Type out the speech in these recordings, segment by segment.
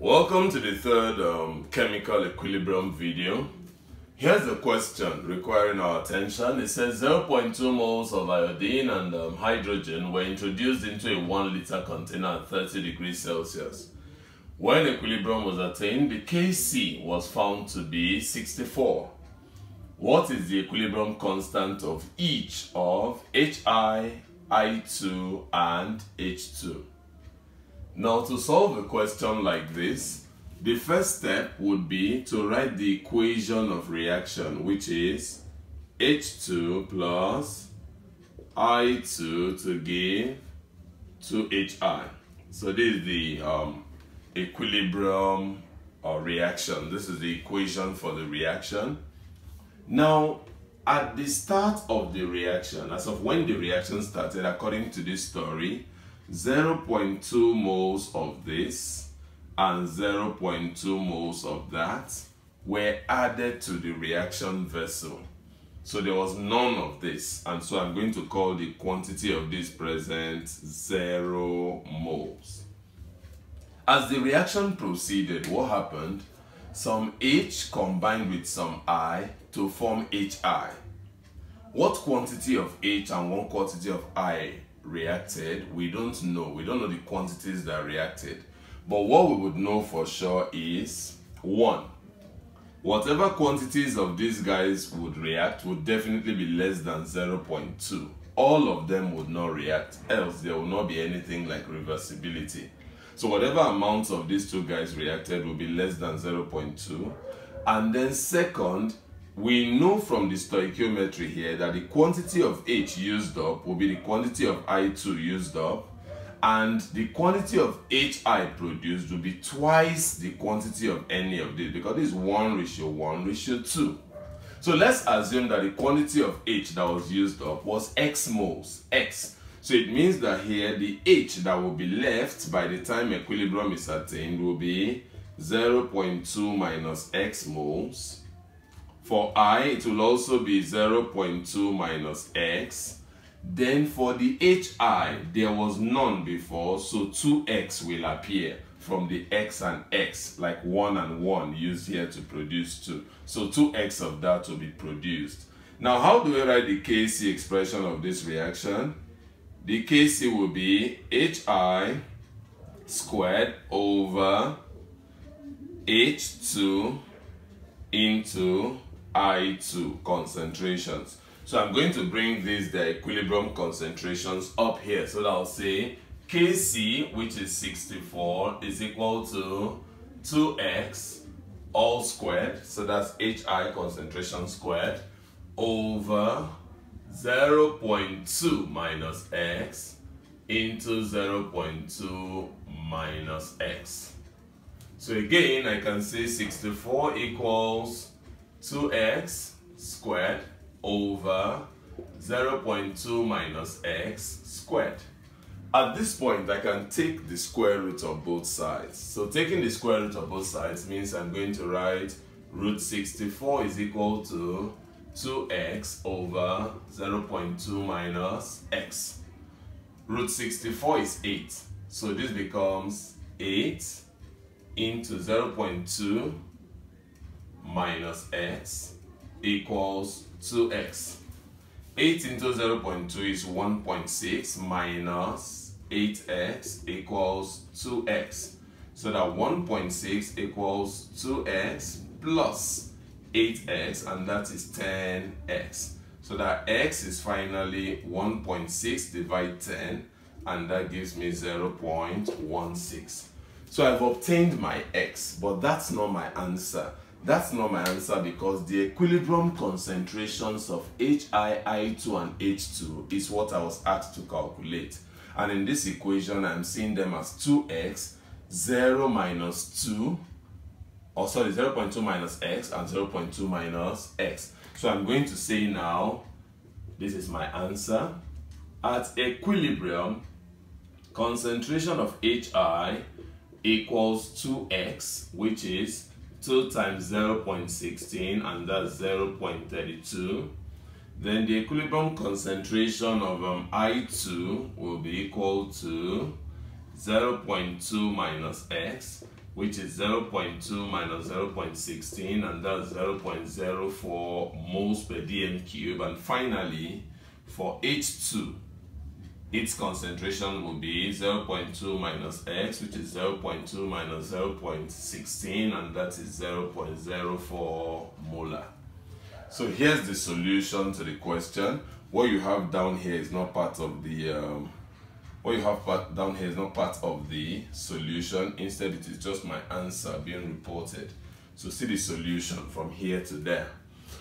Welcome to the third um, chemical equilibrium video. Here's a question requiring our attention. It says 0.2 moles of iodine and um, hydrogen were introduced into a 1 liter container at 30 degrees Celsius. When equilibrium was attained, the Kc was found to be 64. What is the equilibrium constant of each of HI, I2 and H2? Now to solve a question like this, the first step would be to write the equation of reaction which is H2 plus I2 to give 2HI. So this is the um, equilibrium or reaction. This is the equation for the reaction. Now, at the start of the reaction, as of when the reaction started, according to this story, 0.2 moles of this and 0.2 moles of that were added to the reaction vessel. So there was none of this. And so I'm going to call the quantity of this present 0 moles. As the reaction proceeded, what happened? Some H combined with some I to form HI. What quantity of H and one quantity of I reacted, we don't know. We don't know the quantities that reacted. But what we would know for sure is one, whatever quantities of these guys would react would definitely be less than 0.2. All of them would not react, else there will not be anything like reversibility. So whatever amount of these two guys reacted will be less than 0.2. And then second, we know from the stoichiometry here that the quantity of H used up will be the quantity of I2 used up and the quantity of HI produced will be twice the quantity of any of these because is 1 ratio 1 ratio 2. So let's assume that the quantity of H that was used up was X moles, X. So it means that here the H that will be left by the time equilibrium is attained will be 0.2 minus X moles for i, it will also be 0.2 minus x. Then for the HI, there was none before, so 2x will appear from the x and x, like 1 and 1 used here to produce 2. So 2x of that will be produced. Now, how do we write the Kc expression of this reaction? The Kc will be HI squared over H2 into I2 concentrations. So I'm going to bring these the equilibrium concentrations up here. So that I'll say Kc, which is 64, is equal to 2x all squared. So that's HI concentration squared over 0 0.2 minus x into 0 0.2 minus x. So again, I can say 64 equals 2x squared over 0.2 minus x squared. At this point, I can take the square root of both sides. So taking the square root of both sides means I'm going to write root 64 is equal to 2x over 0.2 minus x. Root 64 is 8. So this becomes 8 into 0.2 minus x equals 2x. 8 into 0.2 is 1.6 minus 8x equals 2x. So that 1.6 equals 2x plus 8x and that is 10x. So that x is finally 1.6 divided 10 and that gives me 0.16. So I've obtained my x, but that's not my answer. That's not my answer because the equilibrium concentrations of HI, I2 and H2 is what I was asked to calculate. And in this equation, I'm seeing them as 2x, 0 minus 2, or sorry, 0 0.2 minus x and 0 0.2 minus x. So I'm going to say now, this is my answer. At equilibrium, concentration of HI equals 2x, which is 2 times 0.16 and that's 0.32 then the equilibrium concentration of um, I2 will be equal to 0.2 minus x which is 0.2 minus 0.16 and that's 0.04 moles per dm cube. And finally for H2 its concentration will be 0.2 minus x which is 0.2 minus 0.16 and that is 0.04 molar. So here's the solution to the question. What you have down here is not part of the um, what you have part down here is not part of the solution. Instead, it is just my answer being reported. So see the solution from here to there.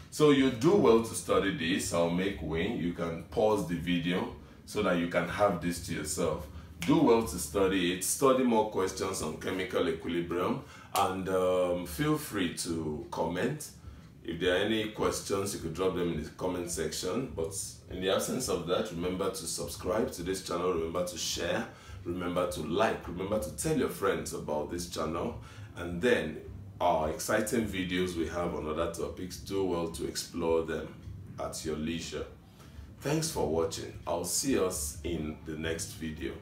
So you do well to study this. I'll make way. You can pause the video so that you can have this to yourself. Do well to study it, study more questions on chemical equilibrium, and um, feel free to comment. If there are any questions, you could drop them in the comment section. But in the absence of that, remember to subscribe to this channel, remember to share, remember to like, remember to tell your friends about this channel, and then our exciting videos we have on other topics, do well to explore them at your leisure. Thanks for watching. I'll see us in the next video.